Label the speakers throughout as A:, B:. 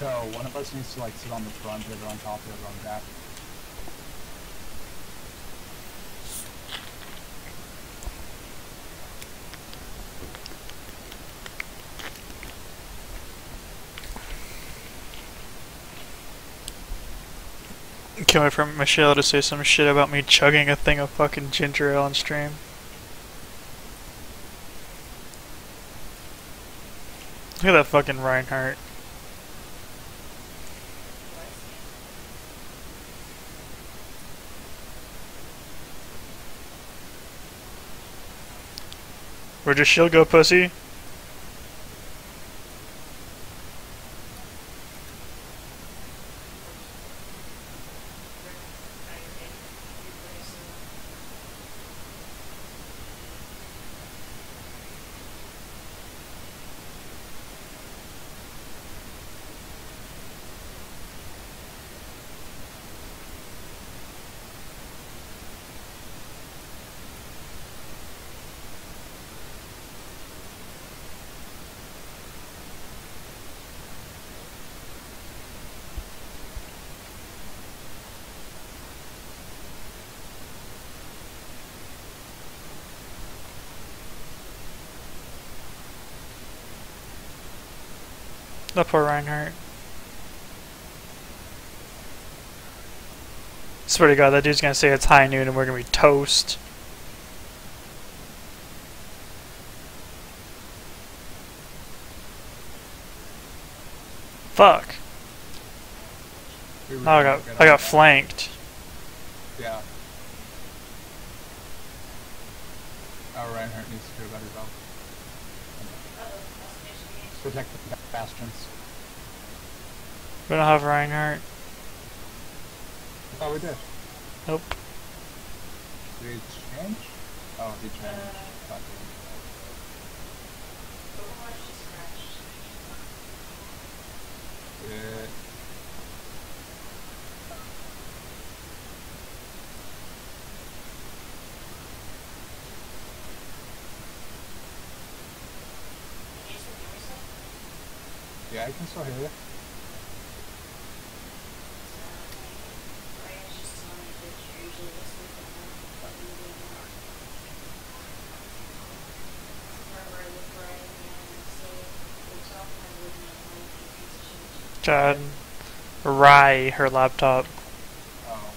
A: So one of us needs to like sit on the front, the other on top, the other on back.
B: Can't wait for Michelle to say some shit about me chugging a thing of fucking ginger ale on stream. Look at that fucking Reinhardt. Where'd your shield go, pussy? The poor Reinhardt. Swear to God, that dude's gonna say it's high noon and we're gonna be toast. Fuck. Oh, I got I got flanked.
A: Yeah. Oh, Reinhardt needs to do a better job. Protect the bastions.
B: We don't have Reinhardt.
A: Oh, we did.
B: Nope.
A: Did he change? Oh, he changed. Fuck it. Yeah. Yeah, I can still hear you.
B: God. Rye, her laptop.
A: Oh.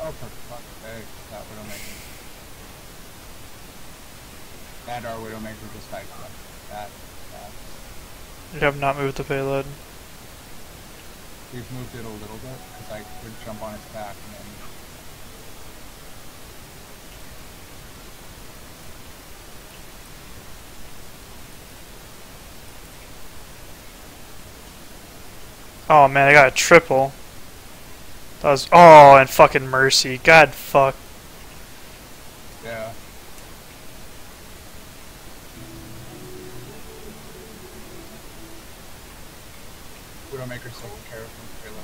A: Oh, for fuck's sake, that Widowmaker. That our Widowmaker just died for them. That, that.
B: Have not moved the payload.
A: We've moved it a little bit, because I could jump on its back and then...
B: Oh man, I got a triple. That was oh, and fucking mercy. God fuck.
A: Widowmaker's taking care Caleb.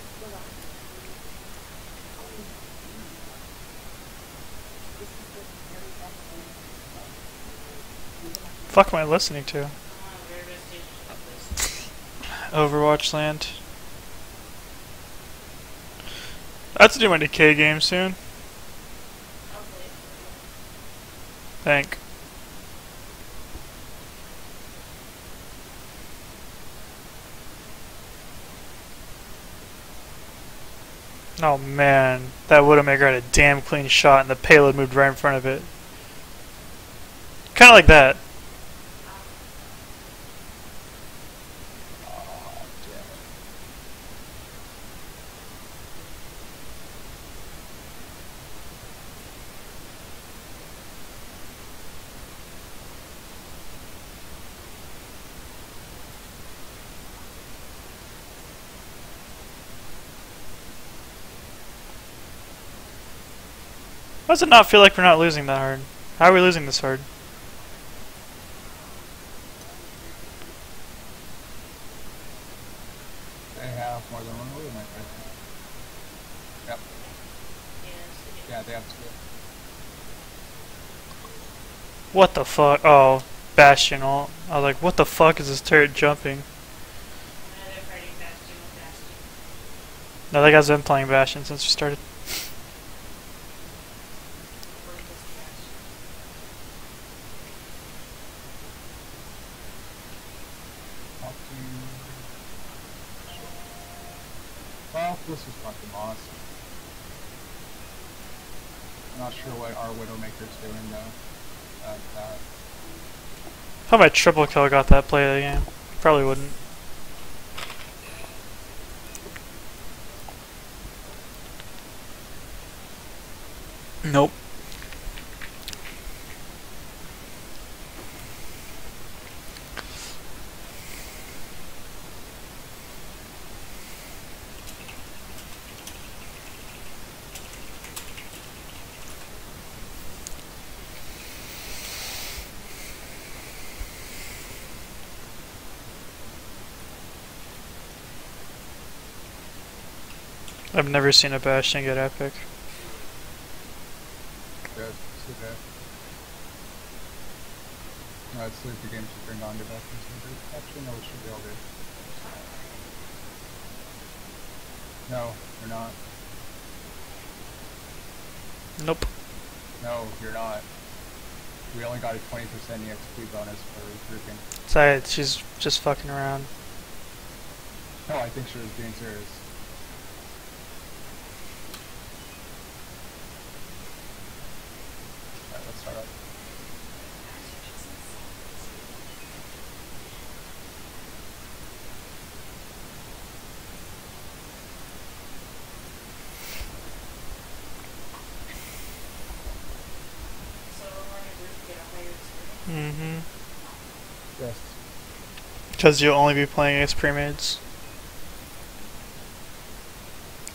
B: Fuck am I listening to? Overwatch Land. I have to do my decay game soon. Thank. Oh man, that Widowmaker had a damn clean shot and the payload moved right in front of it. Kinda like that. Does it not feel like we're not losing that hard? How are we losing this hard?
A: They have more than one Widowmaker, I think. Yep. Yeah, they have two.
B: What the fuck? Oh, Bastion ult. I was like, what the fuck is this turret jumping? No, that guy's been playing Bastion since we started.
A: Well, this is fucking awesome. I'm not sure what our Widowmaker's doing though. Uh, that.
B: If I triple kill got that play of the game, probably wouldn't. Nope. I've never seen a Bastion get epic.
A: Good. So good. No, let's leave the game to bring on to back Actually, no, we should be all good. No, we're not.
B: Nope.
A: No, you're not. We only got a 20% EXP bonus for regrouping.
B: Sorry, she's just fucking around.
A: No, I think she was being serious. Alright, let's start up.
B: Mm-hmm.
A: Yes.
B: Because you'll only be playing against pre-mades.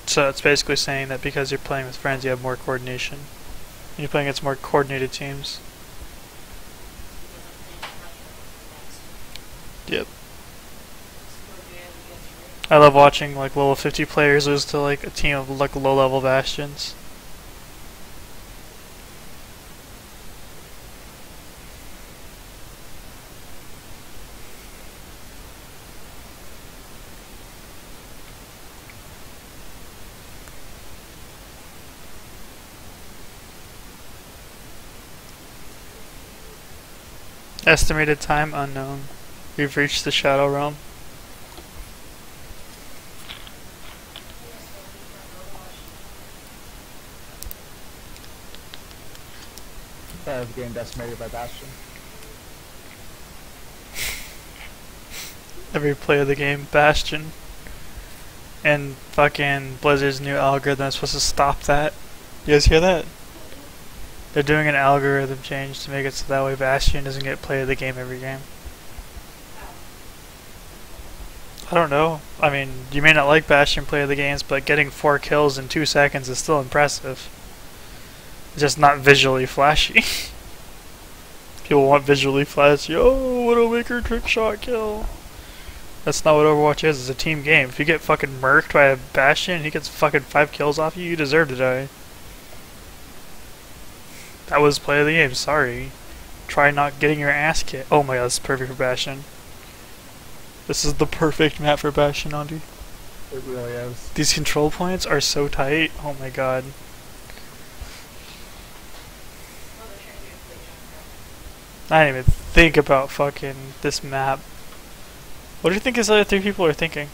B: So it's basically saying that because you're playing with friends, you have more coordination. And you're playing against more coordinated teams. Yep. I love watching like level 50 players lose to like a team of like low-level bastions. Estimated time unknown. We've reached the Shadow Realm.
A: That was getting decimated by Bastion.
B: Every play of the game, Bastion. And fucking Blizzard's new algorithm is supposed to stop that. You guys hear that? They're doing an algorithm change to make it so that way Bastion doesn't get play of the game every game. I don't know. I mean, you may not like Bastion play of the games, but getting four kills in two seconds is still impressive. It's just not visually flashy. People want visually flashy. Oh, Widowmaker trick shot kill. That's not what Overwatch is. It's a team game. If you get fucking murked by a Bastion he gets fucking five kills off you, you deserve to die. That was play of the game. Sorry. Try not getting your ass kicked. Oh my god, this is perfect for Bastion. This is the perfect map for Bastion, Andy.
A: It really is.
B: These control points are so tight. Oh my god. I didn't even think about fucking this map. What do you think these other three people are thinking?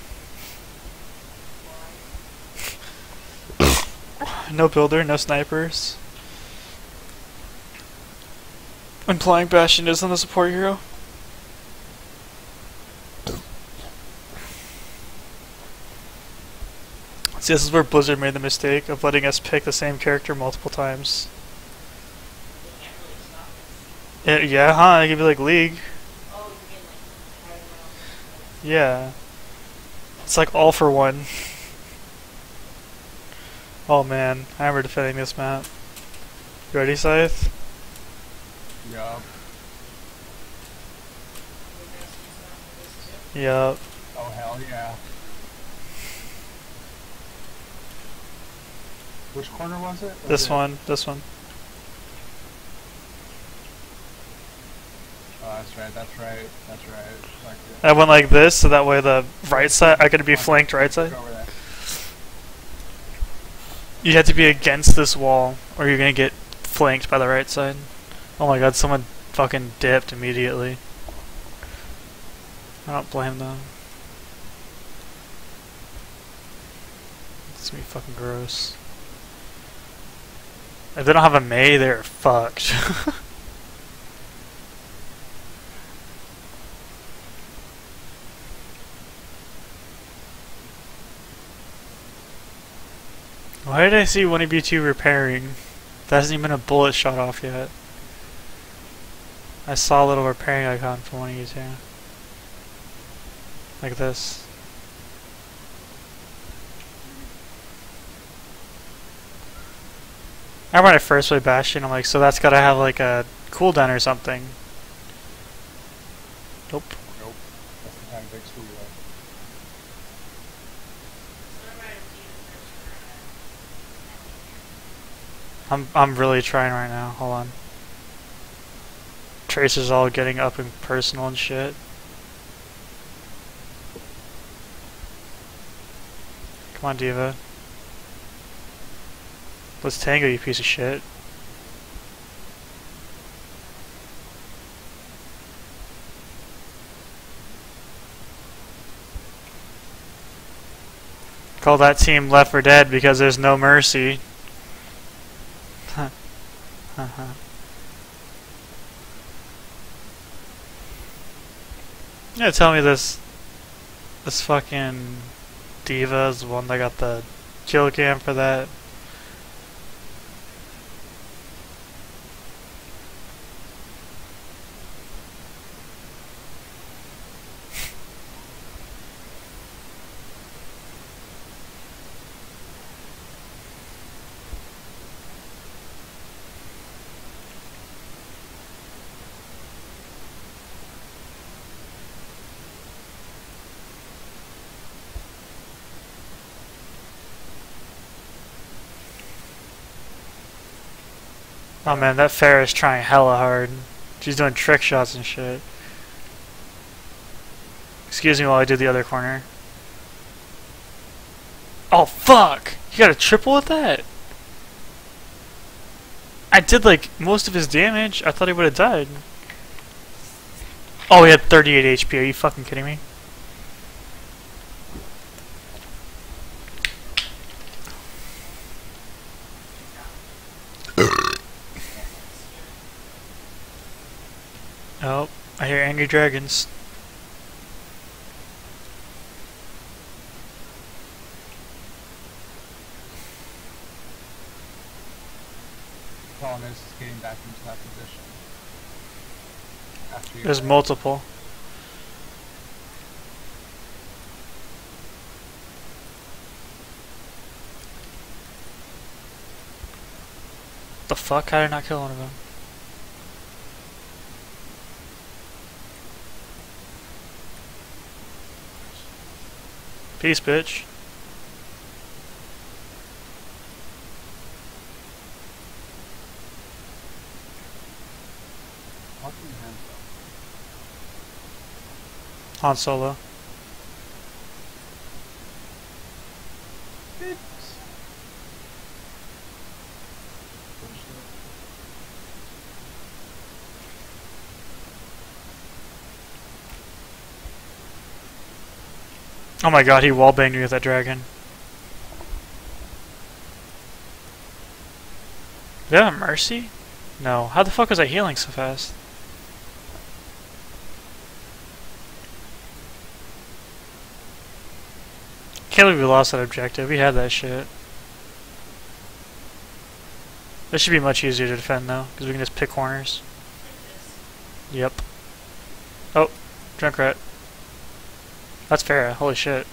B: no builder, no snipers. Implying Bastion isn't the support hero? See, this is where Blizzard made the mistake of letting us pick the same character multiple times. Yeah, yeah, huh? It could be like League. Yeah. It's like all for one. Oh man, I remember defending this map. You ready, Scythe?
A: Yup.
B: Yup.
A: Oh hell yeah. Which corner was it? Was
B: This
A: it-
B: one, this one.
A: Oh, that's right, that's right, that's right. Like.
B: I went like this, so that way the right side, I could be flanked right side.
A: Go over there.
B: You have to be against this wall, or you're gonna get flanked by the right side. Oh my god, someone fucking dipped immediately. I don't blame them. It's gonna be fucking gross. If they don't have a Mei, they're fucked. Why did I see one of you two repairing? That hasn't even been a bullet shot off yet. I saw a little repairing icon for one of you two. Like this. I remember when I first played Bastion, I'm like, so that's gotta have like a cooldown or something. Nope.
A: Nope. That's the time big screw you up.
B: I'm I'm really trying right now. Hold on. Tracer's all getting up and personal and shit. Come on, D.Va. Let's tango, you piece of shit. Call that team Left for Dead because there's no mercy. Uh-huh. Yeah, tell me this. This fucking D.Va is the one that got the kill cam for that. Oh man, that fair is trying hella hard. She's doing trick shots and shit. Excuse me while I do the other corner. Oh fuck! You got a triple with that? I did like most of his damage. I thought he would have died. Oh, he had 38 HP. Are you fucking kidding me? Oh, I hear angry dragons.
A: Is, getting back into that position. After
B: There's multiple. The fuck? How did I not kill one of them? Peace, bitch.
A: Fucking hands up.
B: Han Solo. Oh my god, he wallbanged me with that dragon. Did I have a mercy? No. How the fuck was I healing so fast? Can't believe we lost that objective. We had that shit. This should be much easier to defend though, because we can just pick corners. Yep. Oh, Junkrat. That's fair. Holy shit.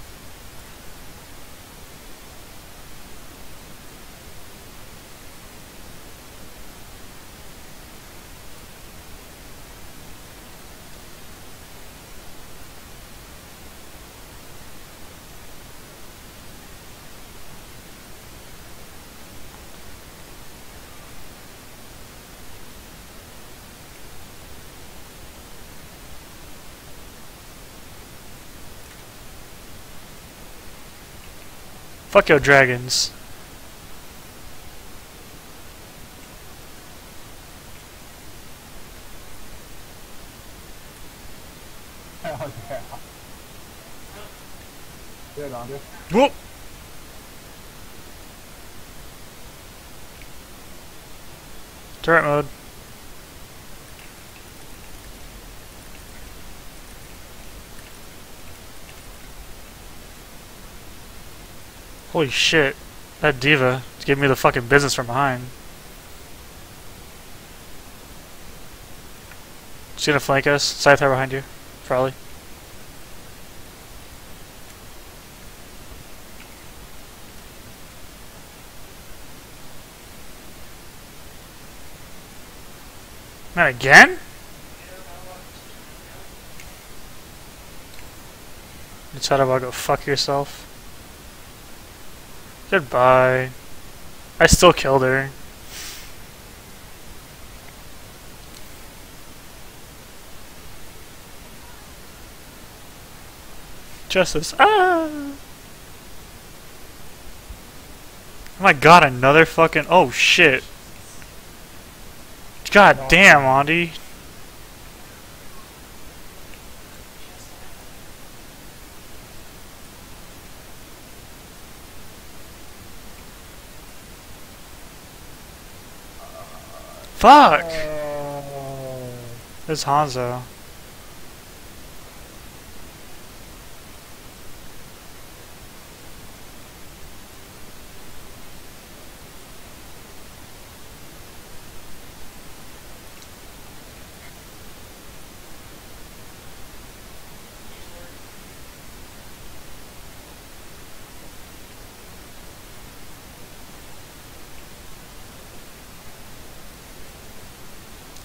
B: Fuck your dragons.
A: Hell yeah. Good, Andre.
B: Whoop! Turret mode. Holy shit. That D.Va gave me the fucking business from behind. She's gonna flank us. Scyther behind you. Probably. Man, again? You try to go fuck yourself. Goodbye. I still killed her. Justice. Ah! Oh my god, another fucking. Oh shit. God damn, Andy. Fuck!
A: Oh.
B: It's Hanzo.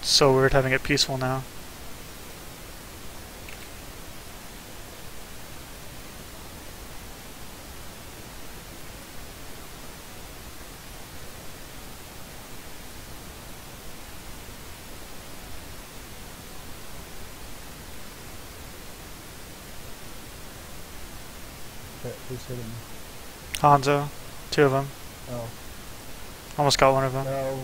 B: So weird having it peaceful now.
A: Who's hitting me?
B: Hanzo. Two of them.
A: Oh,
B: Almost got one of them.
A: no.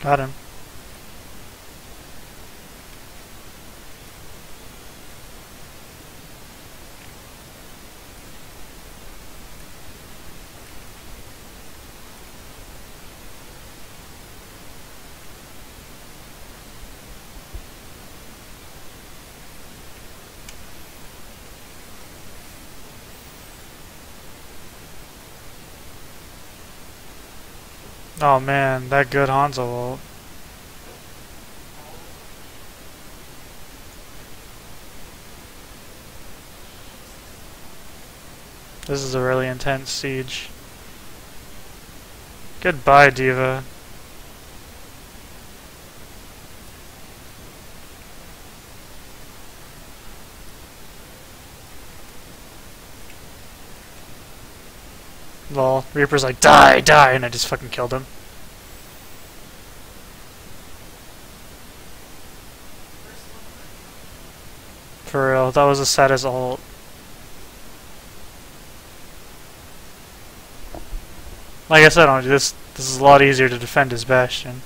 B: Got Oh man, that good Hanzo ult. This is a really intense siege. Goodbye, D.Va. Lol. Reaper's like, die, die, and I just fucking killed him. For real, that was a sad as a ult. Like I said, this this is a lot easier to defend his Bastion.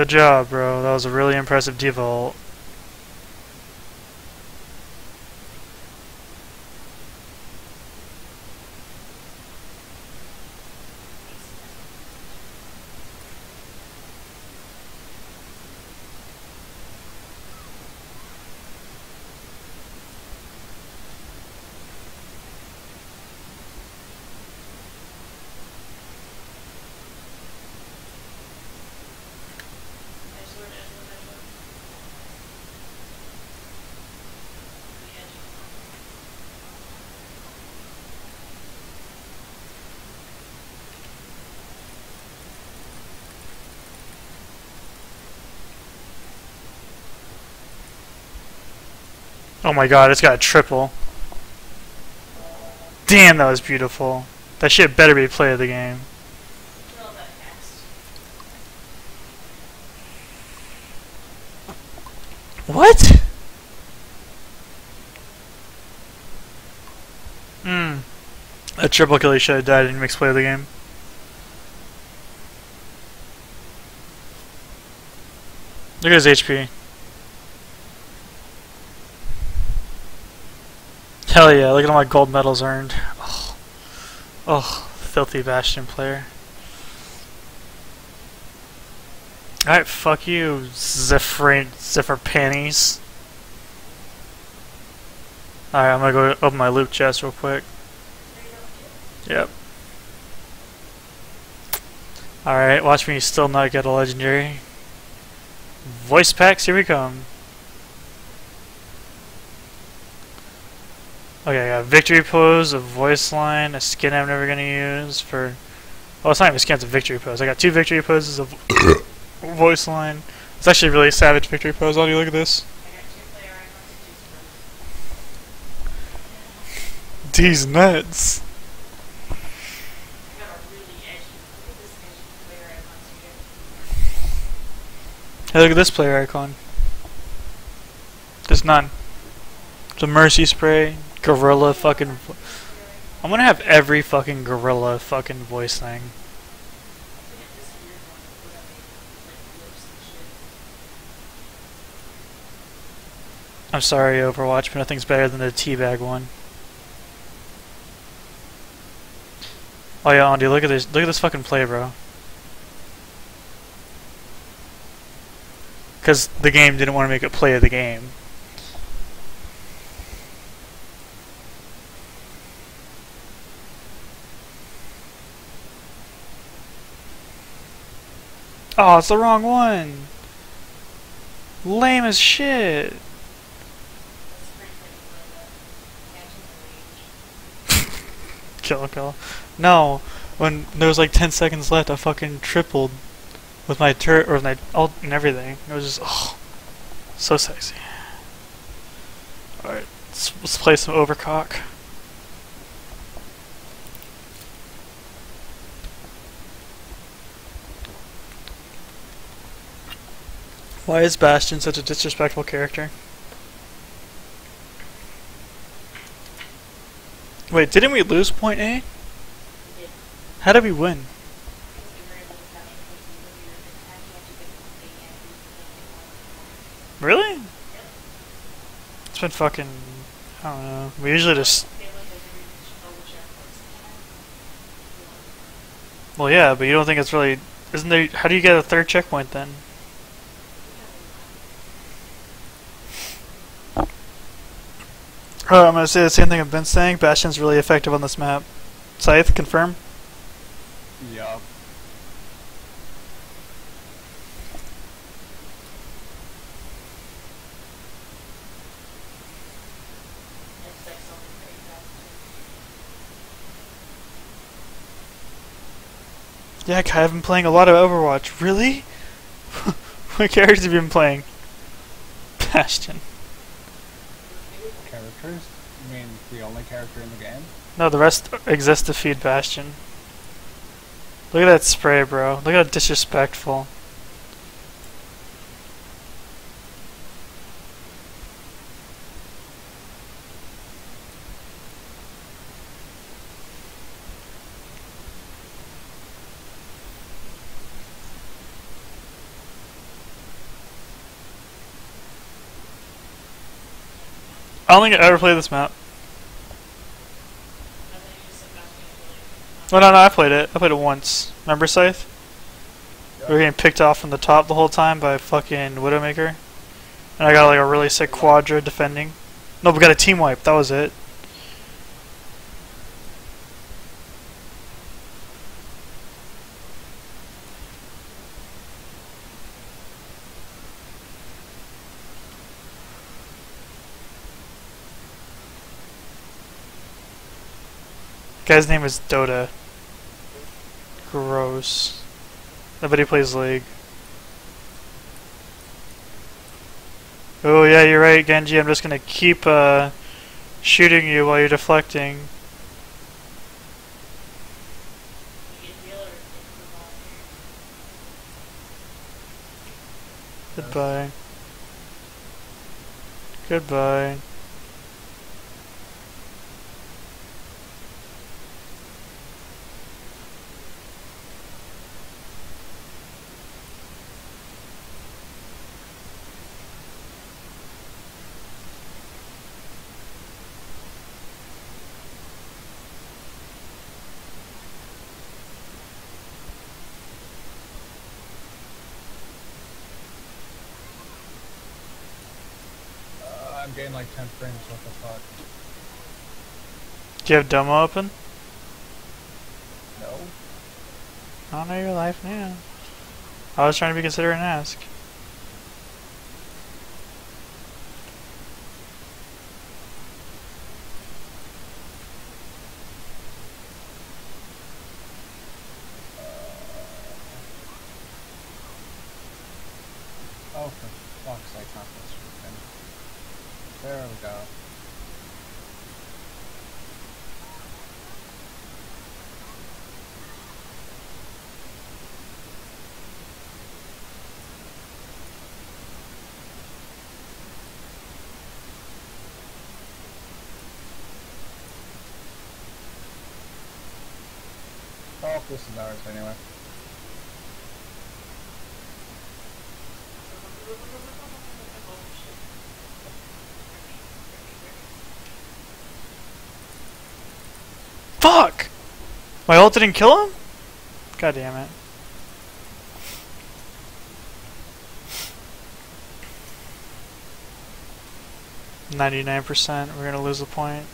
B: Good job, bro. That was a really impressive D.Va Oh my god, it's got a triple. Damn, that was beautiful. That shit better be play of the game. What? Hmm. A triple kill he should have died in mixed play of the game. Look at his HP. Hell yeah, look at all my gold medals earned. Oh, oh filthy Bastion player. Alright, fuck you, Zephyr, Zephyr Panties. Alright, I'm gonna go open my loot chest real quick. Yep. Alright, watch me still not get a legendary. Voice packs, here we come. Okay, I got victory pose, a voice line, a skin I'm never gonna use for. Oh, it's not even a skin, it's a victory pose. I got two victory poses, a voice line. It's actually a really savage victory pose. Oh, you look at this. These nuts. Hey, look at this player icon. There's none. It's a Mercy Spray, Gorilla fucking... I'm gonna have every fucking Gorilla fucking voice thing. I'm sorry, Overwatch, but nothing's better than the teabag one. Oh yeah, Andy, look at this. Look at this fucking play, bro. Because the game didn't want to make it play of the game. Oh, it's the wrong one. Lame as shit. kill, kill. No, when there was like 10 seconds left, I fucking tripled with my turret or with my ult and everything. It was just, oh, so sexy. Alright, let's, let's play some Overcock. Why is Bastion such a disrespectful character? Wait, didn't we lose point A? How did we win? Really? It's been fucking... I don't know. We usually just... Well, yeah, but you don't think it's really... Isn't there... How do you get a third checkpoint then? I'm gonna say the same thing I've been saying. Bastion's really effective on this map. Scythe, confirm?
A: Yup.
B: Yeah, Kai, I've been playing a lot of Overwatch. Really? what characters have you been playing? Bastion.
A: Characters? You mean the only character in the game?
B: No, the rest exist to feed Bastion. Look at that spray, bro. Look how disrespectful. I don't think I ever played this map. Oh no, no, I played it. I played it once. Remember Scythe? We were getting picked off from the top the whole time by fucking Widowmaker. And I got like a really sick quadra defending. No, we got a team wipe. That was it. Guy's name is Dota. Gross. Nobody plays League. Oh yeah, you're right, Genji. I'm just gonna keep uh, shooting you while you're deflecting. Goodbye. Goodbye.
A: Uh, like 10 frames, what the fuck?
B: Do you have demo open?
A: No?
B: I don't know your life now. I was trying to be considerate and ask.
A: Oh, for fuck's sake, not this freaking. There we go. Oh, this is ours anyway.
B: Fuck! My ult didn't kill him? God damn it. Ninety-nine percent. We're gonna lose a point.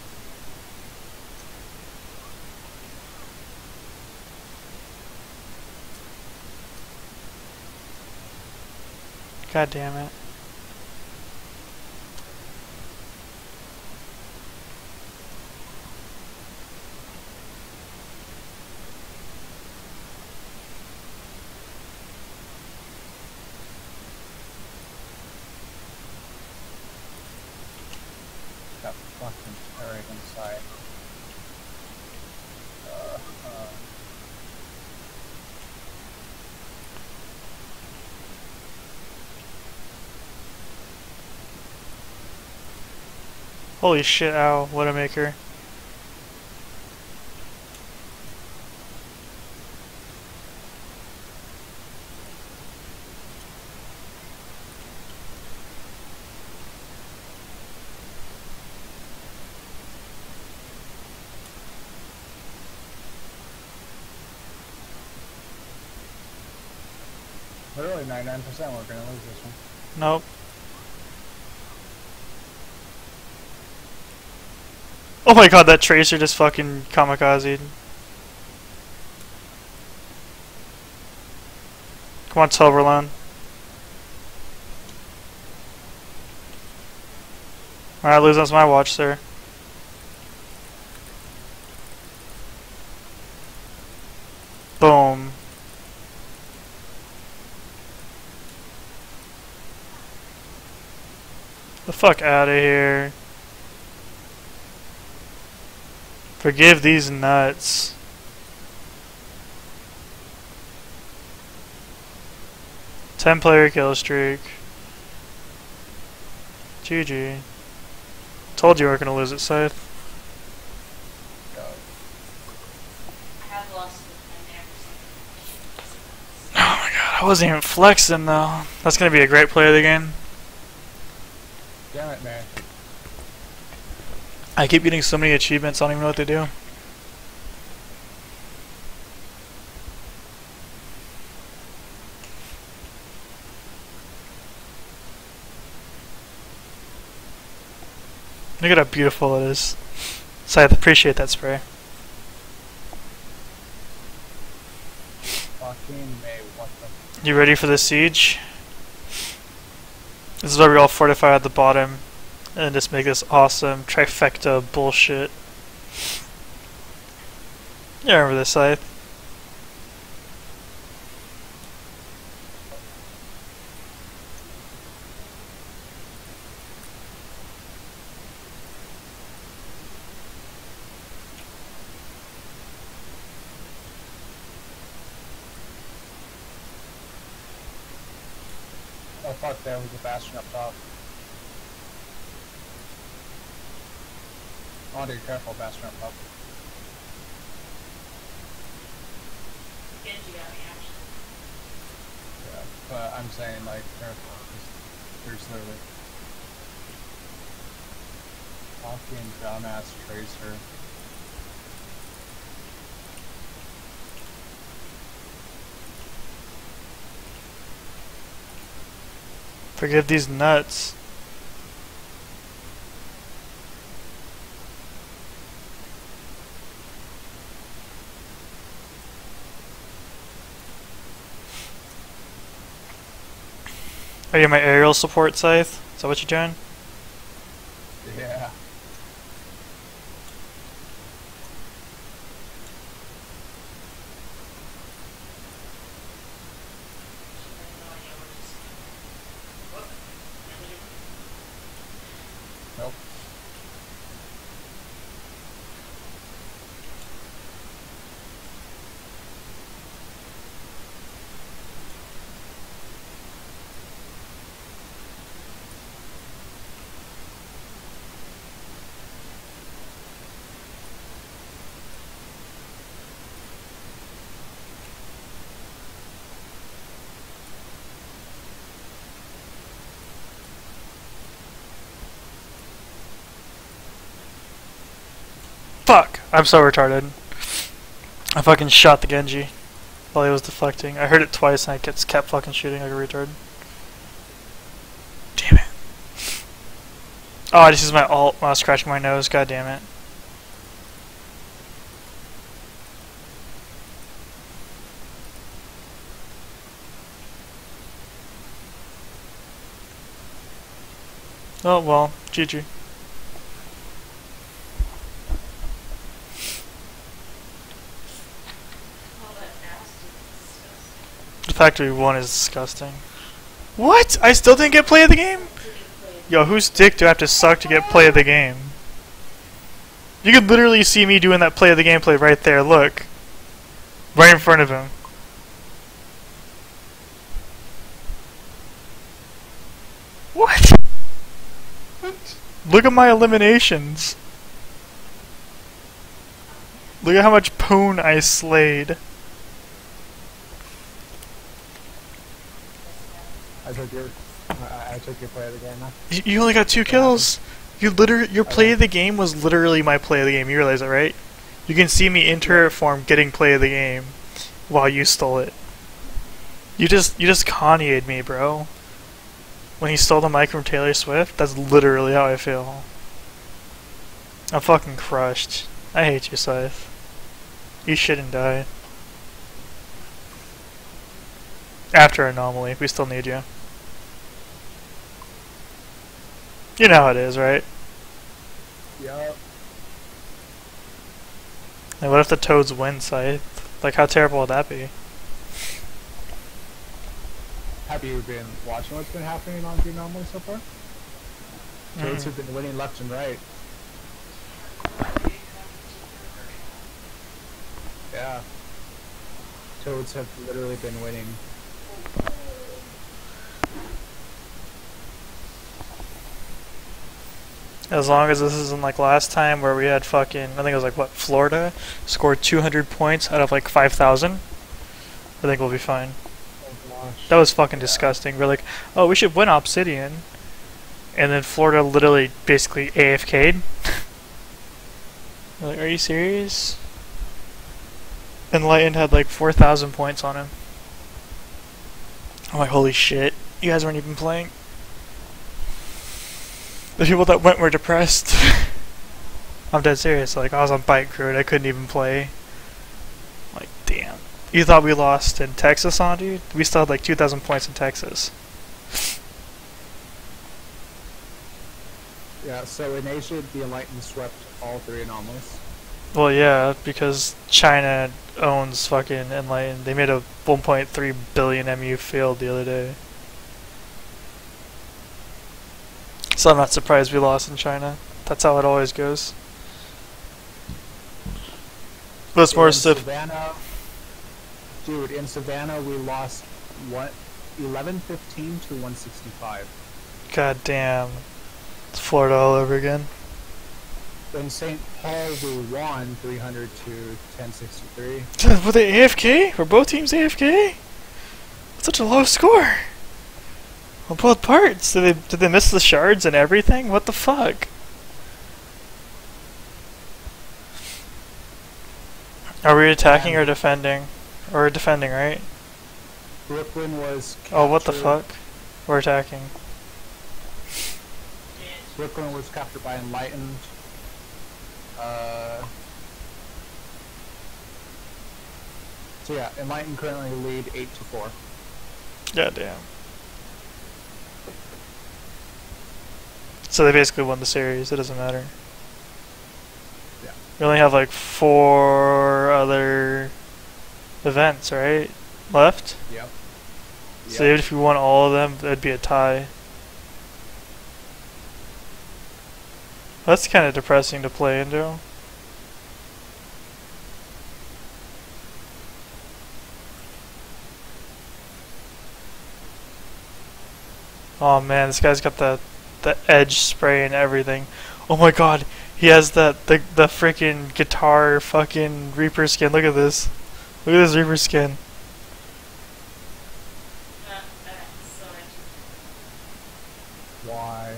B: God damn it.
A: Got fucking carried inside. Uh, uh,
B: Holy shit, ow, what a maker.
A: literally 99% we're gonna lose this one.
B: Nope. Oh my god, that tracer just fucking kamikaze. Come on, Silverlone. Alright, I lose that's my watch, sir. Boom. The fuck out of here. Forgive these nuts. Ten player kill streak. GG. Told you we were gonna lose it, Scythe.
A: Go.
C: I have lost
B: Oh my god, I wasn't even flexing though. That's gonna be a great play of the game.
A: Damn it, man.
B: I keep getting so many achievements, I don't even know what they do. Look at how beautiful it is. Scythe, appreciate that spray. You ready for the siege? This is where we all fortify at the bottom and just make this awesome trifecta bullshit. You remember this I.
A: Oh fuck, there was a bastion up top. Oh, dude, careful, bastion up top.
C: Genji got me actually.
A: Yeah, but I'm saying, like, careful. 'cause There's literally. Fucking dumbass tracer.
B: Forget these nuts. Are you my aerial support scythe? Is that what you're doing?
A: Yeah.
C: I have no idea what just. Whoop. Negative.
A: Nope.
B: Fuck! I'm so retarded. I fucking shot the Genji while he was deflecting. I heard it twice and I just kept fucking shooting like a retard. Damn it. Oh, this is my alt while I was scratching my nose. God damn it. Oh well, GG.
C: All that nasty disgusting.
B: The fact that we won is disgusting. What? I still didn't get play of the game? Yo, whose dick do I have to suck to get play of the game? You could literally see me doing that play of the gameplay right there, look. Right in front of him. What? Look at my eliminations. Look at how much poon I slayed.
A: I took your. I, I took your play of the game now.
B: You, you only got two kills. You literally, your play of the game was literally my play of the game. You realize that, right? You can see me in turret form getting play of the game while you stole it. You just, you just Kanye'd me, bro. When he stole the mic from Taylor Swift, that's literally how I feel. I'm fucking crushed. I hate you, Scythe. You shouldn't die. After Anomaly, we still need you. You know how it is, right?
A: Yup.
B: And what if the Toads win, Scythe? Like, how terrible would that be?
A: Have you been watching what's been happening on the anomaly so far? Toads
B: Mm.
A: have been winning left and right. Yeah. Toads have literally been winning.
B: As long as this isn't like last time where we had fucking, I think it was like, what, Florida? Scored 200 points out of like 5,000? I think we'll be fine. That was fucking disgusting. We're like, oh, we should win Obsidian. And then Florida literally basically AFK'd. Like, are you serious? Enlightened had like 4,000 points on him. I'm like, holy shit. You guys weren't even playing. The people that went were depressed. I'm dead serious. Like, I was on bike crew and I couldn't even play. Like, damn. You thought we lost in Texas on dude? We still had like 2,000 points in Texas.
A: Yeah, so in Asia, the Enlightened swept all three anomalies.
B: Well, yeah, because China owns fucking Enlightened. They made a 1.3 billion MU field the other day. So I'm not surprised we lost in China. That's how it always goes. It's more
A: in. Savannah, dude, in Savannah, we lost one. 1115 to 165.
B: God damn. It's Florida all over again.
A: Then St. Paul we won 300 to 1063.
B: Were they AFK? Were both teams AFK? Such a low score. On both parts. Did they did they miss the shards and everything? What the fuck? Are we attacking or defending? Or defending, right?
A: Brooklyn was
B: Oh, what the fuck? We're attacking.
A: Brooklyn was captured by Enlightened. Uh, so yeah, Enlightened currently lead 8 to 4.
B: God damn. So they basically won the series. It doesn't matter.
A: Yeah.
B: We only have like four other events, right? Left.
A: Yep.
B: So even if we won all of them, that'd be a tie. That's kind of depressing to play into. Oh man, this guy's got the the edge spray and everything. Oh my god, he has that the the freaking guitar fucking Reaper skin. Look at this. Look at this Reaper skin.
C: That's so edgy.
A: Why?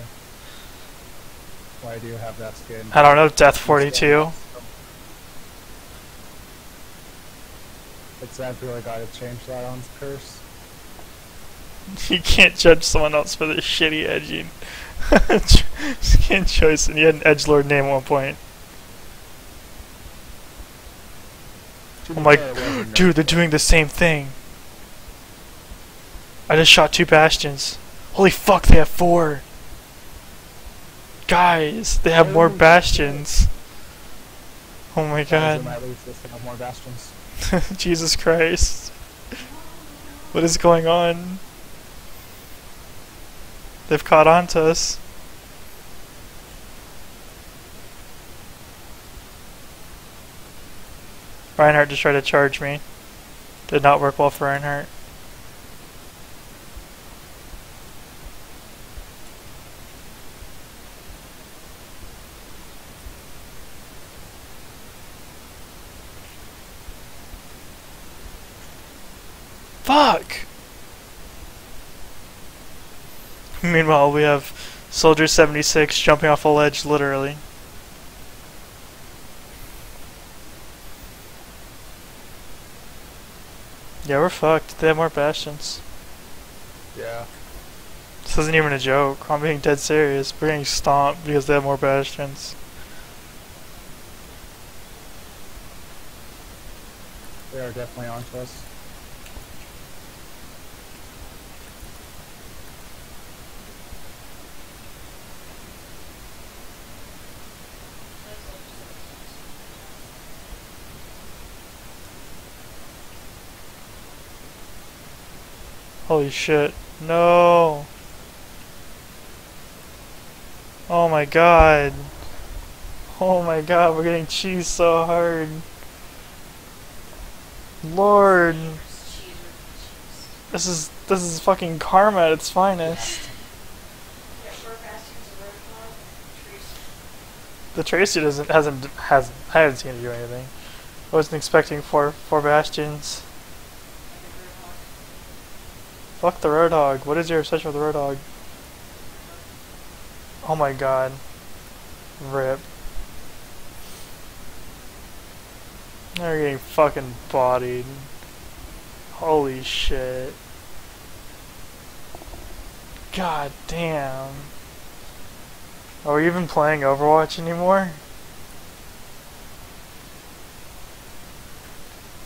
A: Why do you have that skin?
B: I don't know, Death 42.
A: It's that really got to change that on curse.
B: You can't judge someone else for their shitty edging. Skin choice, and you had an edgelord name at one point. I'm like,
A: fair, it wasn't
B: dude, they're doing the same thing. I just shot two bastions. Holy fuck, they have four. Guys, they have more bastions. Oh my god.
A: in my league system have more bastions.
B: Jesus Christ. What is going on? They've caught on to us. Reinhardt just tried to charge me. Did not work well for Reinhardt. Fuck! Meanwhile, we have Soldier 76 jumping off a ledge, literally. Yeah, we're fucked. They have more bastions.
A: Yeah.
B: This isn't even a joke. I'm being dead serious. We're getting stomped because they have more bastions.
A: They are definitely onto us.
B: Holy shit. No! Oh my god. Oh my god, we're getting cheese so hard. Lord, this is this is fucking karma at its finest. The Tracer doesn't hasn't has I haven't seen it do anything. I wasn't expecting four four bastions. Fuck the Roadhog. What is your obsession with the Roadhog? Oh my god. Rip. They're getting fucking bodied. Holy shit. God damn. Are we even playing Overwatch anymore?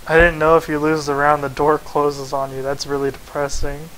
B: I didn't know if you lose the round the door closes on you. That's really depressing.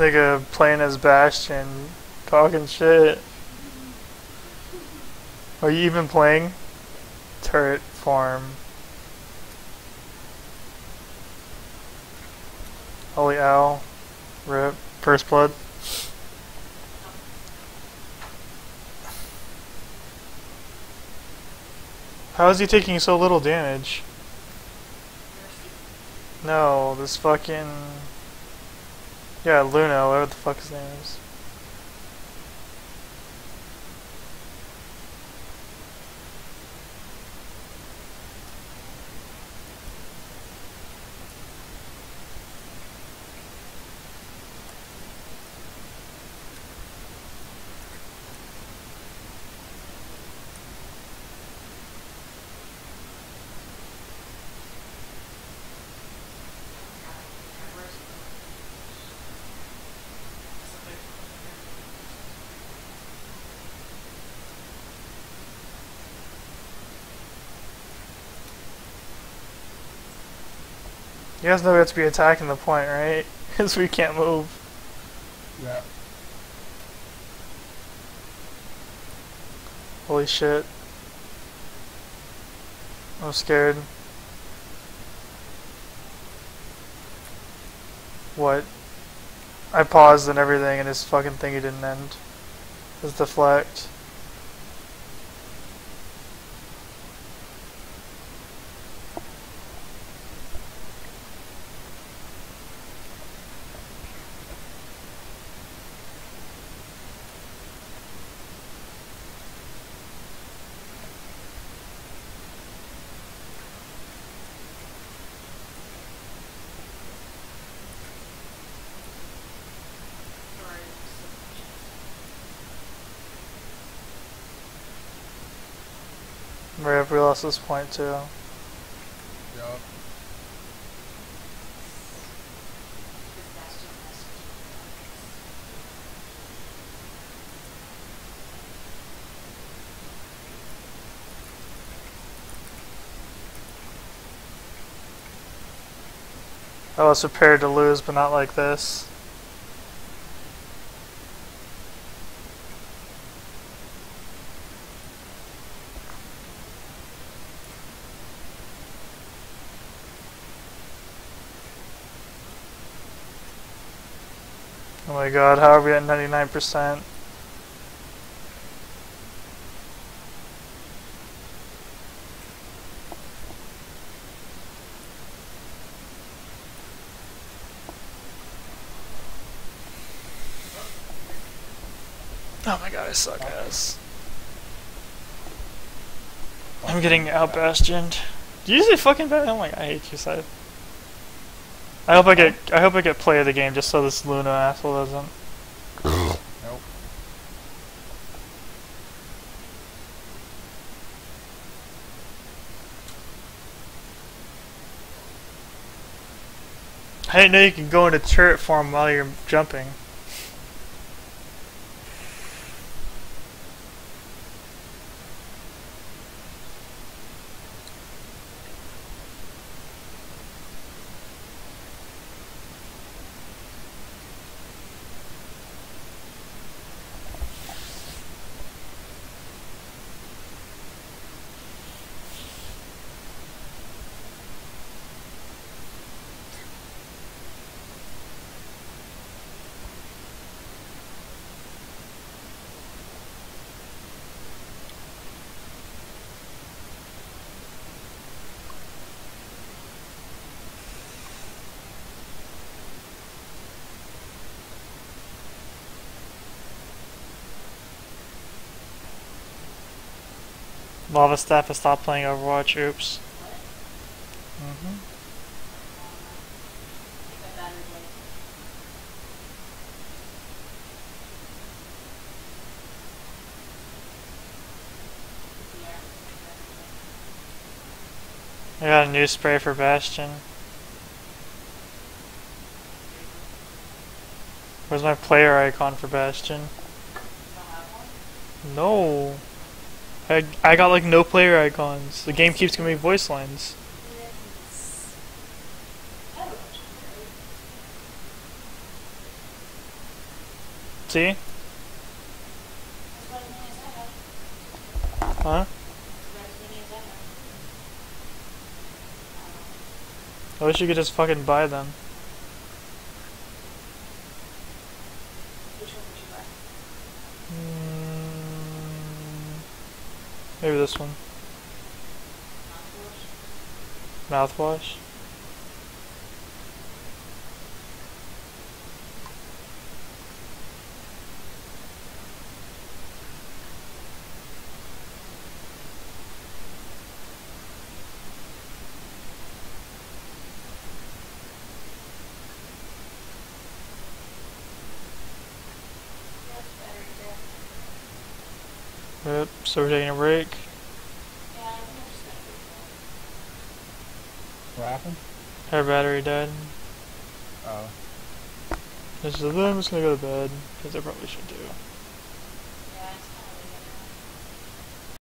B: Nigga playing as Bastion, talking shit. Are you even playing? Turret farm. Holy owl. Rip. First blood. How is he taking so little damage? No, this fucking... Yeah, Luna, whatever the fuck his name is. Guys know we have to be attacking the point, right? Because we can't move.
A: Yeah.
B: Holy shit. I'm scared. What? I paused and everything and this fucking thingy didn't end. His deflect. Rip, we lost this point too.
A: Yup.
B: I was prepared to lose, but not like this. Oh my god, how are we at 99%? Oh my god, I suck ass. I'm getting out bastioned. Did you say fucking bad? Oh my god, I hate you, Side. I hope I get I hope I get play of the game just so this Luna asshole doesn't.
A: Nope.
B: I didn't know you can go into turret form while you're jumping. Lava Staff has stopped playing Overwatch, oops. hmm I got a new spray for Bastion. Where's my player icon for Bastion? No. I, I got like no player icons. The game keeps giving me voice lines. See? Huh?
C: I
B: wish you could just fucking buy them.
C: Which one would you buy?
B: Mm, maybe this one.
C: Mouthwash?
B: Mouthwash.
C: That's battery dead.
B: Yep, so we're taking a break.
C: Yeah, I think I'm just gonna.
A: What happened?
B: Her battery died.
A: Oh.
B: This is them, just gonna go to bed, because I probably should do.